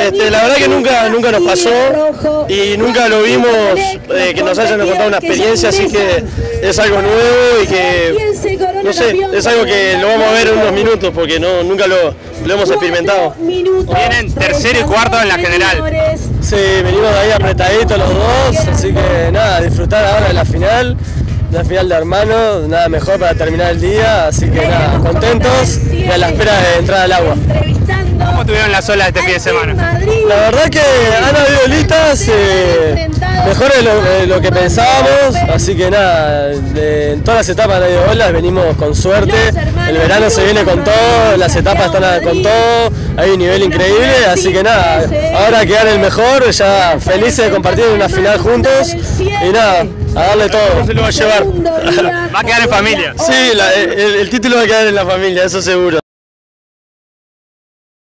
Este, la verdad que nunca, nunca nos pasó y nunca lo vimos eh, que nos hayan contado una experiencia, así que es algo nuevo y que, no sé, es algo que lo vamos a ver en unos minutos porque no, nunca lo, lo hemos experimentado. Vienen tercero y cuarto en la general. Sí, venimos de ahí apretaditos los dos, así que nada, disfrutar ahora de la final, la final de hermanos, nada mejor para terminar el día, así que nada, contentos y a la espera de entrar al agua. ¿Cómo tuvieron la sola este fin de semana? La verdad que han habido listas eh, mejores de lo, de lo que pensábamos, así que nada, de- en todas las etapas de olas venimos con suerte, el verano se viene con todo, las etapas están con todo, hay un nivel increíble, así que nada, ahora quedar el mejor, ya felices de compartir una final juntos y nada, a darle todo. se lo va a llevar? Va a quedar en familia. Sí, la- el- el título va a quedar en la familia, eso seguro.